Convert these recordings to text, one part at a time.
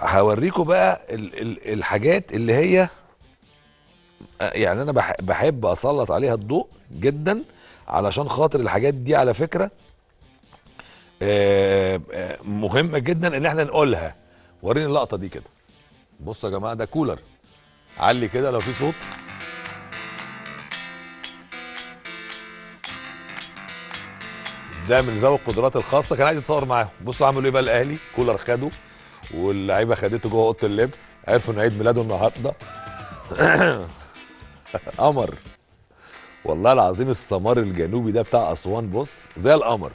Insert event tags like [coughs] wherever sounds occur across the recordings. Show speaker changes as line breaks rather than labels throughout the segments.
هوريكم بقى ال ال الحاجات اللي هي يعني أنا بح بحب أسلط عليها الضوء جدا علشان خاطر الحاجات دي على فكرة مهمة جدا إن إحنا نقولها. وريني اللقطة دي كده. بصوا يا جماعة ده كولر. علي كده لو في صوت. ده من ذوي القدرات الخاصة. كان عايز يتصور معاهم. بصوا عملوا إيه بقى الأهلي؟ كولر خده. واللعيبة خدته جوه أوضة اللبس عرفوا إن عيد ميلاده النهارده. [coughs] قمر. والله العظيم السمار الجنوبي ده بتاع أسوان بص زي القمر.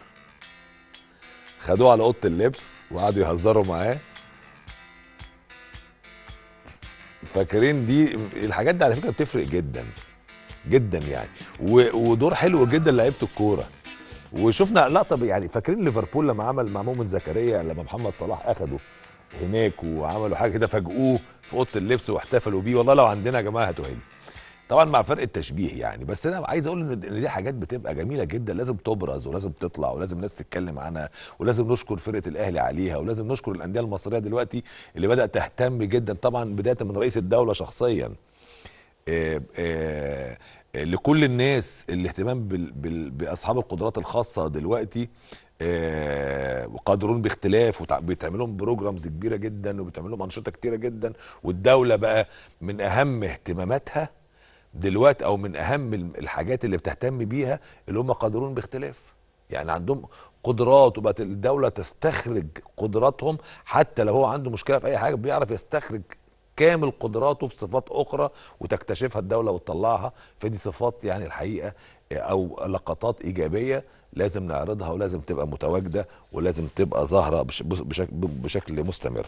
خدوه على أوضة اللبس وقعدوا يهزروا معاه. فاكرين دي؟ الحاجات دي على فكرة بتفرق جدا جدا يعني. ودور حلو جدا لعيبة الكورة. وشفنا لقطه يعني فاكرين ليفربول لما عمل مع مؤمن زكريا لما محمد صلاح أخده؟ هناك وعملوا حاجة كده فاجئوه في أوضة اللبس واحتفلوا بيه. والله لو عندنا يا جماعة هاتوها لي طبعا مع فرق التشبيه يعني. بس أنا عايز أقول إن دي حاجات بتبقى جميلة جدا. لازم تبرز ولازم تطلع ولازم الناس تتكلم عنها ولازم نشكر فرقة الأهلي عليها ولازم نشكر الأندية المصرية دلوقتي اللي بدأت تهتم جدا. طبعا بداية من رئيس الدولة شخصيا. آه، آه، آه، لكل الناس الاهتمام بأصحاب القدرات الخاصة دلوقتي. آه، وقادرون باختلاف وبيتعمل لهم بروجرامز كبيرة جدا وبيتعمل لهم أنشطة كتيرة جدا والدولة بقى من أهم اهتماماتها دلوقتي أو من أهم الحاجات اللي بتهتم بيها اللي هم قادرون باختلاف. يعني عندهم قدرات وبقت الدولة تستخرج قدراتهم حتى لو هو عنده مشكلة في أي حاجة بيعرف يستخرج كامل قدراته في صفات أخرى وتكتشفها الدولة وتطلعها. فدي صفات يعني الحقيقة أو لقطات إيجابية لازم نعرضها ولازم تبقى متواجدة ولازم تبقى ظاهرة بش- بشكل بشكل مستمر.